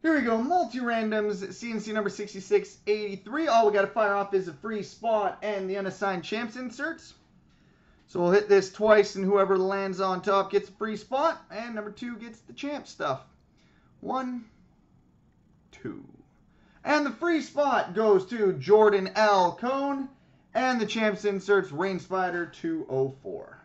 Here we go, multi-randoms, CNC number 6683. All we got to fire off is a free spot and the unassigned champs inserts. So we'll hit this twice, and whoever lands on top gets a free spot, and number two gets the champ stuff. One, two. And the free spot goes to Jordan L. Cone, and the champs inserts Rain Spider 204.